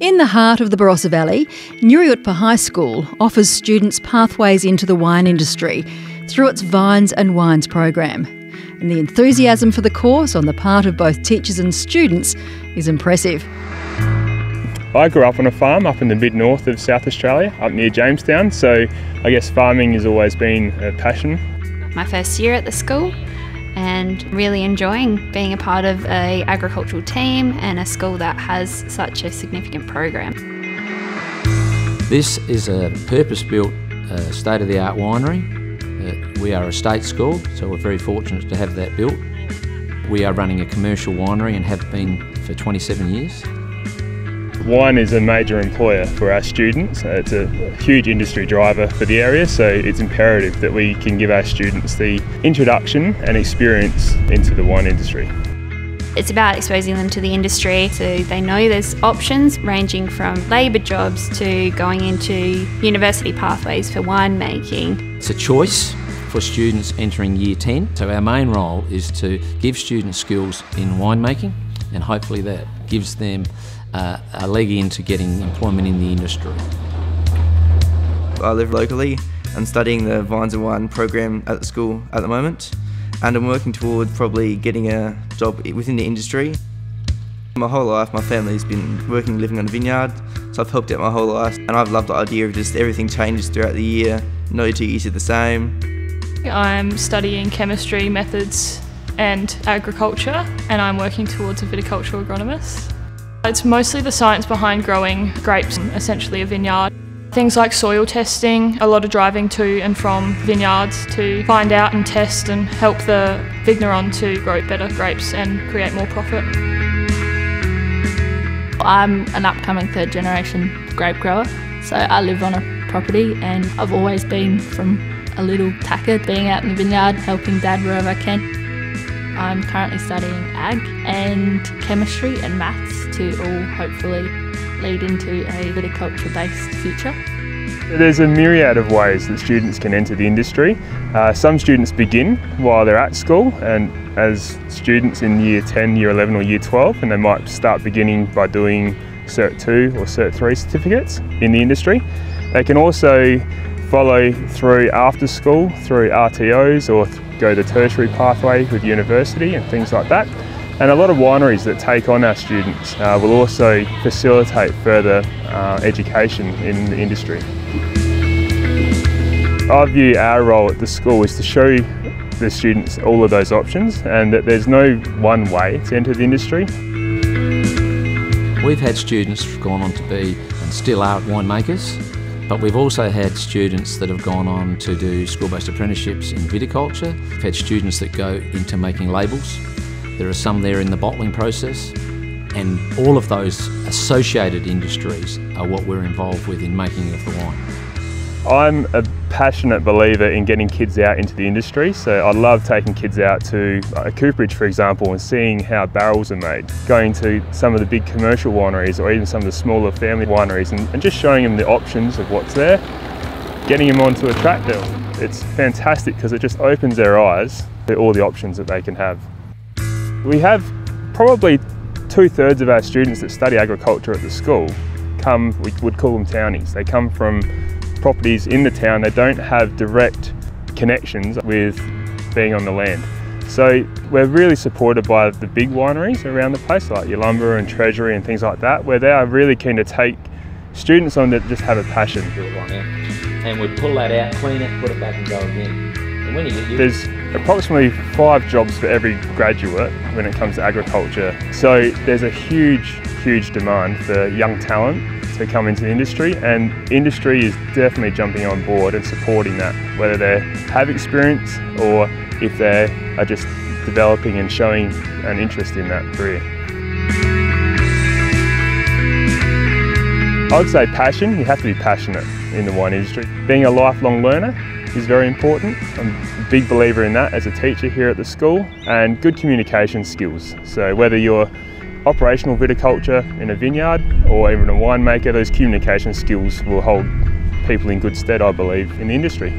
In the heart of the Barossa Valley, Nuriootpa High School offers students pathways into the wine industry through its Vines and Wines program. And the enthusiasm for the course on the part of both teachers and students is impressive. I grew up on a farm up in the mid north of South Australia, up near Jamestown, so I guess farming has always been a passion. My first year at the school, and really enjoying being a part of a agricultural team and a school that has such a significant program. This is a purpose-built, uh, state-of-the-art winery. Uh, we are a state school, so we're very fortunate to have that built. We are running a commercial winery and have been for 27 years. Wine is a major employer for our students. It's a huge industry driver for the area, so it's imperative that we can give our students the introduction and experience into the wine industry. It's about exposing them to the industry so they know there's options ranging from labour jobs to going into university pathways for winemaking. It's a choice for students entering year 10. So our main role is to give students skills in winemaking and hopefully that gives them uh, a leg into getting employment in the industry. I live locally and studying the Vines and Wine program at the school at the moment and I'm working toward probably getting a job within the industry. My whole life my family's been working living on a vineyard so I've helped out my whole life and I've loved the idea of just everything changes throughout the year, no two years are the same. I'm studying chemistry methods and agriculture and I'm working towards a viticultural agronomist. It's mostly the science behind growing grapes, essentially a vineyard. Things like soil testing, a lot of driving to and from vineyards to find out and test and help the vigneron to grow better grapes and create more profit. I'm an upcoming third generation grape grower, so I live on a property and I've always been from a little tacker, being out in the vineyard, helping dad wherever I can. I'm currently studying ag and chemistry and maths to all hopefully lead into a viticulture based future. There's a myriad of ways that students can enter the industry. Uh, some students begin while they're at school and as students in year 10, year 11 or year 12 and they might start beginning by doing Cert 2 or Cert 3 certificates in the industry. They can also follow through after school through RTOs or go the tertiary pathway with university and things like that. And a lot of wineries that take on our students uh, will also facilitate further uh, education in the industry. I view our role at the school is to show the students all of those options and that there's no one way to enter the industry. We've had students gone on to be and still are winemakers but we've also had students that have gone on to do school-based apprenticeships in viticulture. We've had students that go into making labels. There are some there in the bottling process. And all of those associated industries are what we're involved with in making of the wine. I'm a passionate believer in getting kids out into the industry, so I love taking kids out to a cooperage, for example, and seeing how barrels are made. Going to some of the big commercial wineries or even some of the smaller family wineries and, and just showing them the options of what's there, getting them onto a tractor. It's fantastic because it just opens their eyes to all the options that they can have. We have probably two thirds of our students that study agriculture at the school come, we would call them townies. They come from properties in the town, they don't have direct connections with being on the land. So we're really supported by the big wineries around the place, like Yalumba and Treasury and things like that, where they are really keen to take students on that just have a passion. And we pull that out, clean it, put it back and go again. And when you get There's approximately five jobs for every graduate when it comes to agriculture. So there's a huge, huge demand for young talent to come into the industry and industry is definitely jumping on board and supporting that, whether they have experience or if they are just developing and showing an interest in that career. I would say passion, you have to be passionate in the wine industry. Being a lifelong learner is very important. I'm a big believer in that as a teacher here at the school and good communication skills. So whether you're operational viticulture in a vineyard or even a winemaker, those communication skills will hold people in good stead, I believe, in the industry.